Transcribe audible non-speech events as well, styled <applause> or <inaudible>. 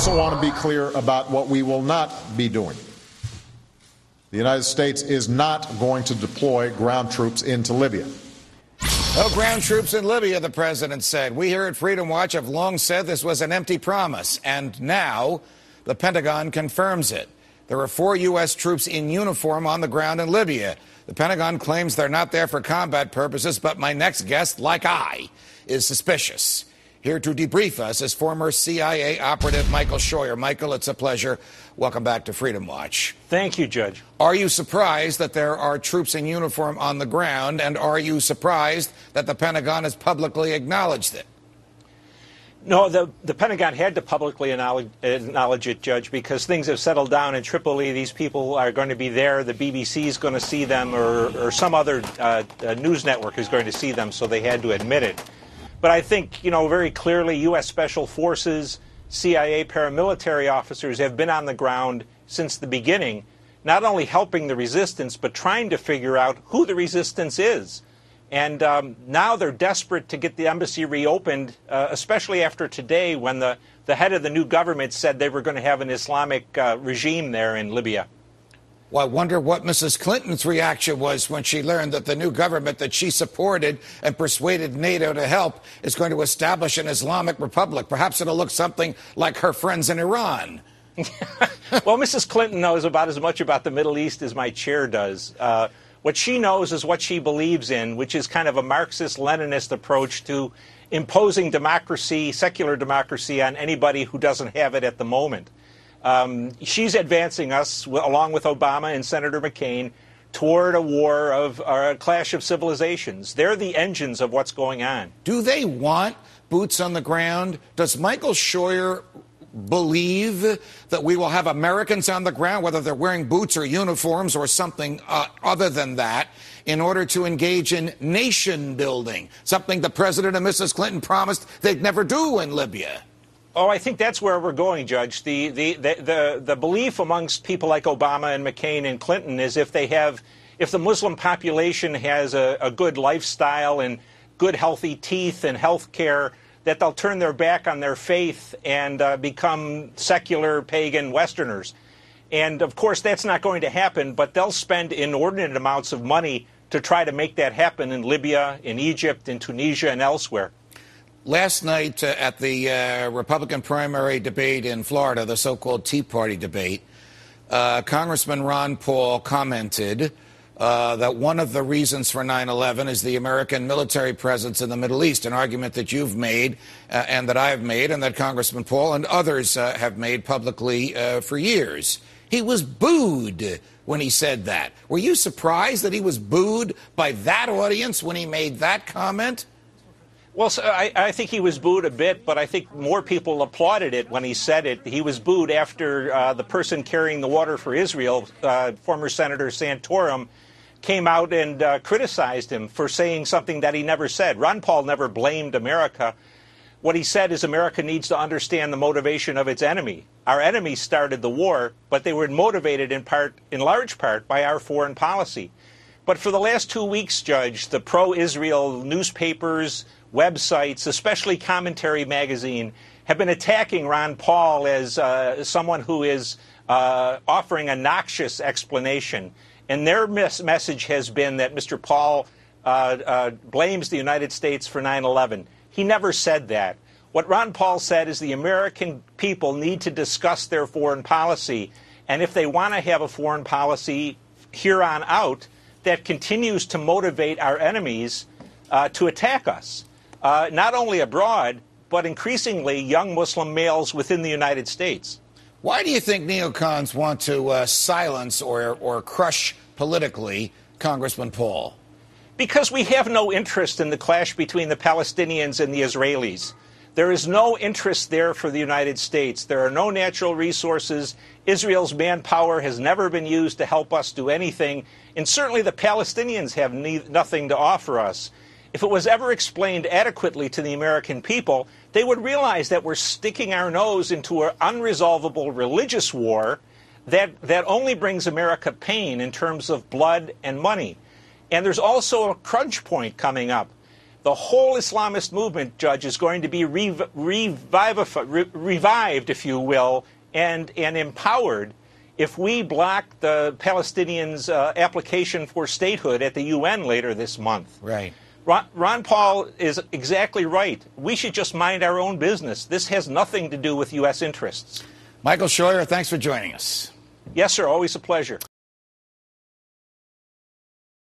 also want to be clear about what we will not be doing. The United States is not going to deploy ground troops into Libya. No ground troops in Libya, the president said. We here at Freedom Watch have long said this was an empty promise, and now the Pentagon confirms it. There are four U.S. troops in uniform on the ground in Libya. The Pentagon claims they're not there for combat purposes, but my next guest, like I, is suspicious. Here to debrief us is former CIA operative Michael Scheuer. Michael, it's a pleasure. Welcome back to Freedom Watch. Thank you, Judge. Are you surprised that there are troops in uniform on the ground? And are you surprised that the Pentagon has publicly acknowledged it? No, the, the Pentagon had to publicly acknowledge, acknowledge, it, Judge, because things have settled down in Tripoli. These people are going to be there. The BBC is going to see them, or, or some other uh, news network is going to see them, so they had to admit it. But I think, you know, very clearly U.S. Special Forces, CIA paramilitary officers have been on the ground since the beginning, not only helping the resistance, but trying to figure out who the resistance is. And um, now they're desperate to get the embassy reopened, uh, especially after today when the, the head of the new government said they were going to have an Islamic uh, regime there in Libya. Well, I wonder what Mrs. Clinton's reaction was when she learned that the new government that she supported and persuaded NATO to help is going to establish an Islamic republic. Perhaps it'll look something like her friends in Iran. <laughs> well, Mrs. Clinton knows about as much about the Middle East as my chair does. Uh, what she knows is what she believes in, which is kind of a Marxist Leninist approach to imposing democracy, secular democracy, on anybody who doesn't have it at the moment. Um, she's advancing us, along with Obama and Senator McCain, toward a war of a clash of civilizations. They're the engines of what's going on. Do they want boots on the ground? Does Michael Scheuer believe that we will have Americans on the ground, whether they're wearing boots or uniforms or something uh, other than that, in order to engage in nation building, something the President and Mrs. Clinton promised they'd never do in Libya? Oh, I think that's where we're going, Judge. The, the, the, the, the belief amongst people like Obama and McCain and Clinton is if they have, if the Muslim population has a, a good lifestyle and good healthy teeth and health care, that they'll turn their back on their faith and uh, become secular pagan Westerners. And of course, that's not going to happen, but they'll spend inordinate amounts of money to try to make that happen in Libya, in Egypt, in Tunisia, and elsewhere. Last night uh, at the uh, Republican primary debate in Florida, the so called Tea Party debate, uh, Congressman Ron Paul commented uh, that one of the reasons for 9 11 is the American military presence in the Middle East, an argument that you've made uh, and that I've made, and that Congressman Paul and others uh, have made publicly for years. He was booed when he said that. Were you surprised that he was booed by that audience when he made that comment? Well, so I, I, think he was booed a bit, but I think more people applauded it when he said it. He was booed after uh, the person carrying the water for Israel, uh, former Senator Santorum, came out and uh, criticized him for saying something that he never said. Ron Paul never blamed America. What he said is America needs to understand the motivation of its enemy. Our enemy started the war, but they were motivated in part, in large part, by our foreign policy. But for the last two weeks, Judge, the pro-Israel newspapers, websites, especially Commentary Magazine, have been attacking Ron Paul as uh, someone who is uh, offering a noxious explanation. And their mes- message has been that Mr. Paul uh, uh blames the United States for 9 11. He never said that. What Ron Paul said is the American people need to discuss their foreign policy. And if they want to have a foreign policy here on out that continues to motivate our enemies uh, to attack us uh, not only abroad, but increasingly young Muslim males within the United States. Why do you think neocons want to uh, silence or, or crush politically Congressman Paul? Because we have no interest in the clash between the Palestinians and the Israelis. There is no interest there for the United States. There are no natural resources. Israel's manpower has never been used to help us do anything. And certainly the Palestinians have nothing to offer us if it was ever explained adequately to the American people, they would realize that we're sticking our nose into an unresolvable religious war that, that only brings America pain in terms of blood and money. And there's also a crunch point coming up. The whole Islamist movement, Judge, is going to be rev- re- revived, if you will, and, and empowered if we block the Palestinians' uh, application for statehood at the UN later this month. Right. Ron, Ron Paul is exactly right. We should just mind our own business. This has nothing to do with U.S. interests. Michael Scheuer, thanks for joining us. Yes, sir. Always a pleasure.